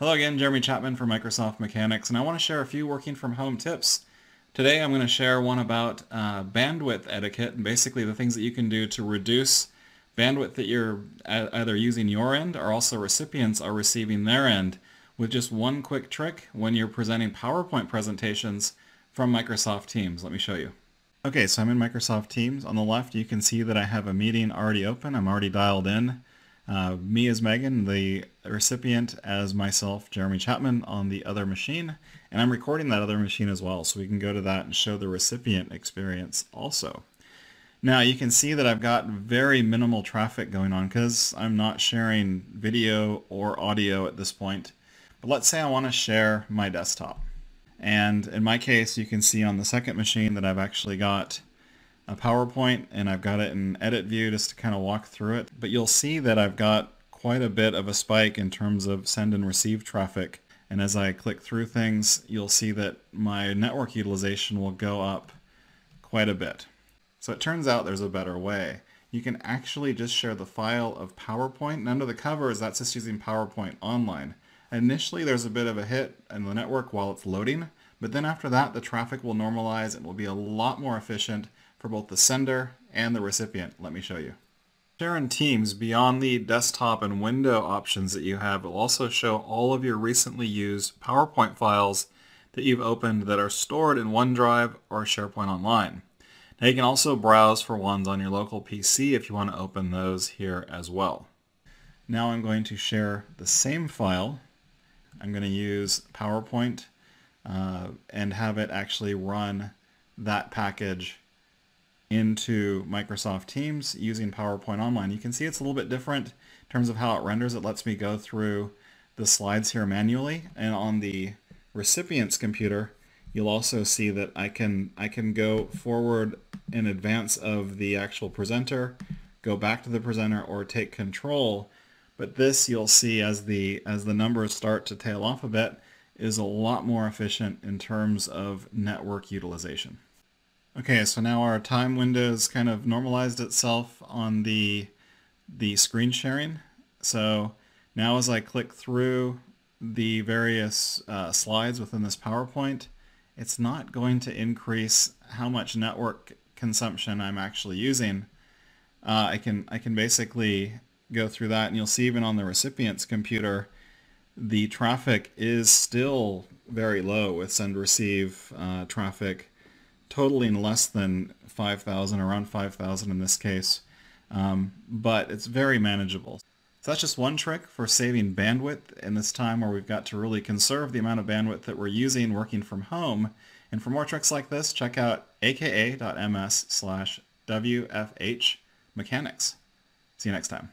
Hello again, Jeremy Chapman from Microsoft Mechanics, and I want to share a few working from home tips. Today I'm going to share one about uh, bandwidth etiquette and basically the things that you can do to reduce bandwidth that you're either using your end or also recipients are receiving their end with just one quick trick when you're presenting PowerPoint presentations from Microsoft Teams. Let me show you. Okay, so I'm in Microsoft Teams. On the left you can see that I have a meeting already open. I'm already dialed in. Uh, me as Megan, the recipient as myself, Jeremy Chapman, on the other machine. And I'm recording that other machine as well, so we can go to that and show the recipient experience also. Now you can see that I've got very minimal traffic going on because I'm not sharing video or audio at this point. But let's say I want to share my desktop. And in my case, you can see on the second machine that I've actually got a PowerPoint and I've got it in edit view just to kind of walk through it. But you'll see that I've got quite a bit of a spike in terms of send and receive traffic. And as I click through things, you'll see that my network utilization will go up quite a bit. So it turns out there's a better way. You can actually just share the file of PowerPoint, and under the covers, that's just using PowerPoint Online. Initially, there's a bit of a hit in the network while it's loading, but then after that, the traffic will normalize and will be a lot more efficient for both the sender and the recipient. Let me show you. Share in Teams, beyond the desktop and window options that you have, will also show all of your recently used PowerPoint files that you've opened that are stored in OneDrive or SharePoint Online. Now you can also browse for ones on your local PC if you want to open those here as well. Now I'm going to share the same file. I'm going to use PowerPoint uh, and have it actually run that package into Microsoft Teams using PowerPoint Online. You can see it's a little bit different in terms of how it renders. It lets me go through the slides here manually and on the recipient's computer you'll also see that I can I can go forward in advance of the actual presenter, go back to the presenter or take control. But this you'll see as the as the numbers start to tail off a bit is a lot more efficient in terms of network utilization. Okay, so now our time window has kind of normalized itself on the, the screen sharing. So now as I click through the various uh, slides within this PowerPoint, it's not going to increase how much network consumption I'm actually using. Uh, I can I can basically go through that and you'll see even on the recipient's computer the traffic is still very low with send receive uh, traffic totaling less than 5,000, around 5,000 in this case, um, but it's very manageable. So that's just one trick for saving bandwidth in this time where we've got to really conserve the amount of bandwidth that we're using working from home. And for more tricks like this, check out aka.ms slash WFH mechanics. See you next time.